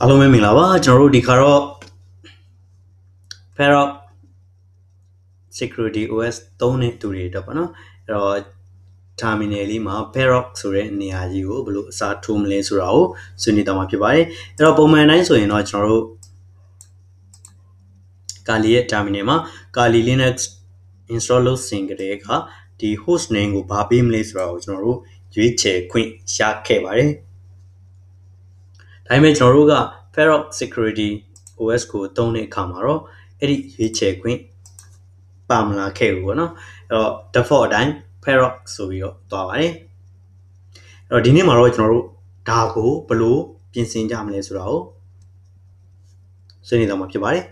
အားလုံးပဲမင်္ဂလာပါကျွန်တော်တို့ဒီခါတော့ Parrot Security OS 3နဲ့တူတွေတော့ပေါ့နော်အဲ့တော့ terminal လေးမှာ Parrot ဆိုတဲ့နေရာကြီးကိုဘယ်လိုအစားထိုးမလဲဆိုတာကိုဆွေးနွေးတော့မှာဖြစ်ပါတယ်အဲ့တော့ပုံမှန်တိုင်းဆိုရင်တော့ကျွန်တော်တို့ Kali ရဲ့ terminal မှာ Kali Linux install လုပ်စဉ်ကတည်းကဒီ host name ကိုဘာပေးမလဲဆိုတာကိုကျွန်တော်တို့ရွေးချယ်ခွင့်ရခဲ့ပါတယ် ဒါပေမဲ့ကျွန်တော်တို့က Ferroc Security OS ကိုတုံးတဲ့အခါမှာတော့အဲ့ဒီရွေးချယ်ခွင့်ပါမလာခဲ့ဘူးပေါ့နော်အဲ့တော့ default အတိုင်း Ferroc ဆိုပြီးတော့သွားပါတယ်အဲ့တော့ဒီနေ့မှာတော့ကျွန်တော်တို့ဒါကိုဘယ်လိုပြင်ဆင်ကြမလဲဆိုတာကိုဆွေးနွေးတော့မှာဖြစ်ပါတယ်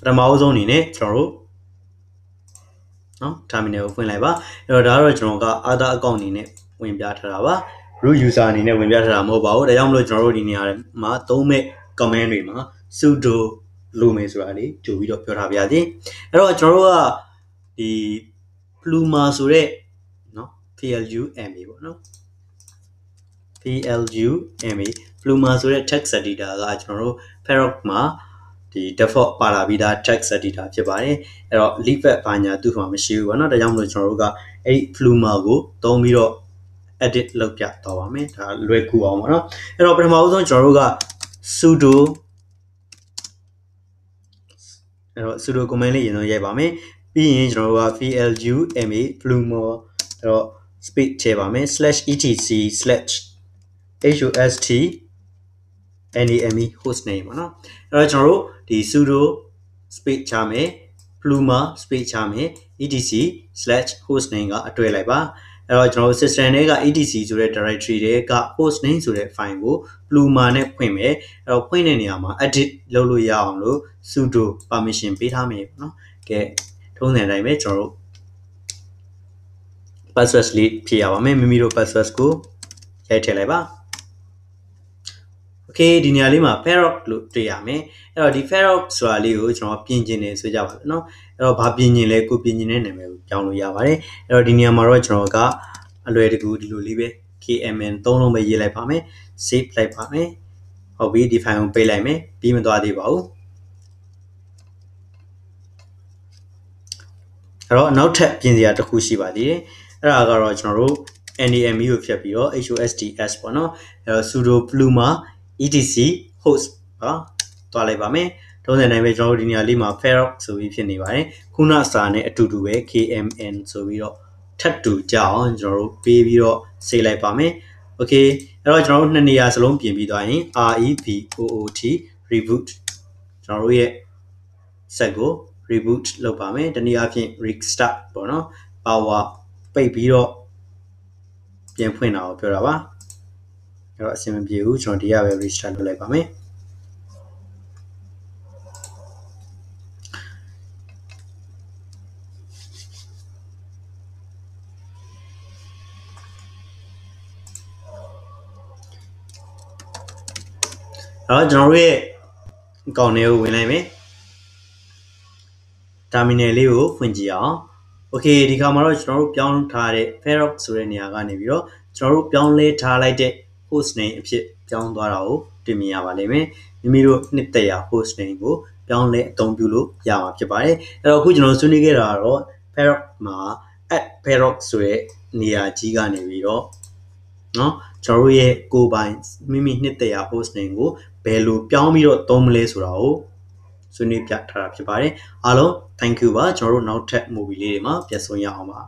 ပထမအဆုံးအနေနဲ့ကျွန်တော်တို့ နော် terminal ကိုဖွင့်လိုက်ပါအဲ့တော့ဒါကတော့ကျွန်တော်က other account အနေနဲ့ဝင်ပြထားတာပါ root user အနေနဲ့ဝင်ပြထားတာမဟုတ်ပါဘူးဒါကြောင့်မလို့ကျွန်တော်တို့ဒီနေရာမှာသုံးမဲ့ command တွေမှာ sudo လို့မယ်ဆိုတာလေးကြိုပြီးတော့ပြောထားပါရစေအဲ့တော့ကျွန်တော်တို့ကဒီ pluma ဆိုတဲ့နော် pluma ပေါ့နော် pluma pluma ဆိုတဲ့ text editor ကကျွန်တော်တို့ Parrot မှာ ဒီ default ပါလာပြီးသား text editor ဖြစ်ပါတယ်အဲ့တော့ leaflet ဘာညာသူ့မှာမရှိဘူးပေါ့နော်ဒါကြောင့်မလို့ကျွန်တော်တို့ကအဲ့ဒီ pluma ကိုသုံးပြီးတော့ edit လုပ်ပြတော့ပါမယ်ဒါလွယ်ကူအောင်ပေါ့နော်အဲ့တော့ပထမဆုံးကျွန်တော်တို့က sudo အဲ့တော့ sudo command လေးရင်တော့ရိုက်ပါမယ်ပြီးရင်ကျွန်တော်တို့က pluma pluma အဲ့တော့ space ထည့်ပါမယ် /etc/host name host name ပေါ့နော်အဲ့တော့ကျွန်တော်တို့ဒီ sudo space ချမယ် pluma space ချမယ် etc/hostname ကအတွဲလိုက်ပါအဲ့တော့ကျွန်တော်တို့ system တွေက etc ဆိုတဲ့ directory တွေက hostname ဆိုတဲ့ file ကို pluma နဲ့ဖွင့်မယ်အဲ့တော့ဖွင့်တဲ့နေရာမှာ edit လုပ်လို့ရအောင်လို့ sudo permission ပေးထားမယ်ပေါ့နော်ကဲထုံးစံတိုင်းပဲကျွန်တော်တို့ password လေးဖြည့်ရပါမယ်မိမိတို့ password ကိုရိုက်ထည့်လိုက်ပါ okay ဒီနေရာလေးမှာ parrot လို့တွေ့ရမယ်အဲ့တော့ဒီ parrot ဆိုတာလေးကိုကျွန်တော်ပြင်ကျင်နေဆိုကြပါမယ်เนาะအဲ့တော့ဘာပြင်ကျင်လဲကိုပြင်ကျင်တဲ့နာမည်ကိုပြောင်းလို့ရပါတယ်အဲ့တော့ဒီနေရာမှာတော့ကျွန်တော်ကအလွယ်တကူဒီလိုလေးပဲ KMN သုံးလုံးပဲရေးလိုက်ပါမယ် save လိုက်ပါမယ်ဟုတ်ပြီဒီ file ကိုပိတ်လိုက်မယ်ပြီးမသွားသေးပါဘူးအဲ့တော့နောက်ထပ်ပြင်စရာတစ်ခုရှိပါသေးတယ်အဲ့ဒါကတော့ကျွန်တော်တို့ NAME ကိုဖြတ်ပြီးတော့ HOSTS ပေါ့နော်အဲ့တော့ sudo pluma etc host ပါတွားလိုက်ပါမယ်ထုံးစံတိုင်းပဲကျွန်တော်တို့ဒီနေရာလေးမှာ ferroc ဆိုပြီးဖြစ်နေပါတယ်ခုနစာနဲ့အတူတူပဲ kmn ဆိုပြီးတော့ထပ်တူကြအောင်ကျွန်တော်တို့ပေးပြီးတော့ဆေးလိုက်ပါမယ် okay အဲ့တော့ကျွန်တော်တို့နှစ်နေရာစလုံးပြင်ပြီးသွားရင် reboot reboot ကျွန်တော်တို့ရဲ့ set ကို reboot လုပ်ပါမယ်တနည်းအားဖြင့် restart ပေါ့နော် power ပိတ်ပြီးတော့ပြန်ဖွင့်တာကိုပြောတာပါ အဲ့တော့အဆင်မပြေဘူးကျွန်တော်ဒီရပဲ restart လုပ်လိုက်ပါမယ်အဲ့တော့ကျွန်တော်တို့ရဲ့အကောင့်ထဲကိုဝင်လိုက်မယ် terminal လေးကိုဖွင့်ကြည့်အောင် okay ဒီခါမှာတော့ကျွန်တော်တို့ပြောင်းထားတဲ့ Ferroc ဆိုတဲ့နေရာကနေပြီးတော့ကျွန်တော်တို့ပြောင်းလဲထားလိုက်တဲ့ host name အဖြစ်ပြောင်းသွားတာကိုတွေ့မြင်ရပါလိမ့်မယ်မိမိတို့နှစ်သက်ရာ host name ကိုပြောင်းလဲအသုံးပြုလို့ရမှာဖြစ်ပါတယ်အဲ့တော့အခုကျွန်တော်ဆွေးနွေးခဲ့တာကတော့ Ferroc မှာ @ferroc ဆိုတဲ့နေရာကြီးကနေပြီးတော့เนาะကျွန်တော်တို့ရဲ့ကိုယ်ပိုင်မိမိနှစ်သက်ရာ host name ကိုဘယ်လိုပြောင်းပြီးတော့သုံးမလဲဆိုတာကိုဆွေးနွေးပြထားတာဖြစ်ပါတယ်အားလုံး thank you ပါကျွန်တော်တို့နောက်ထပ် movie လေးတွေမှာပြန်ဆုံရအောင်ပါ